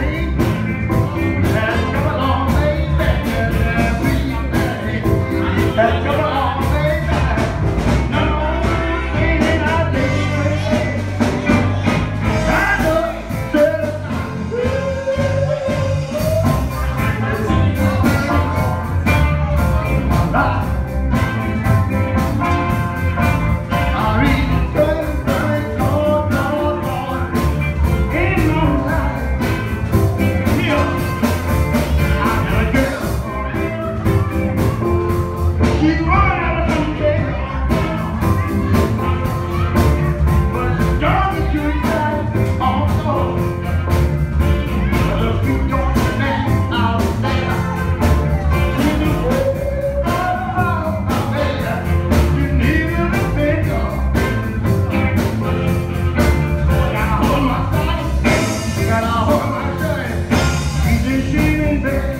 ready? got off. She's been shaving,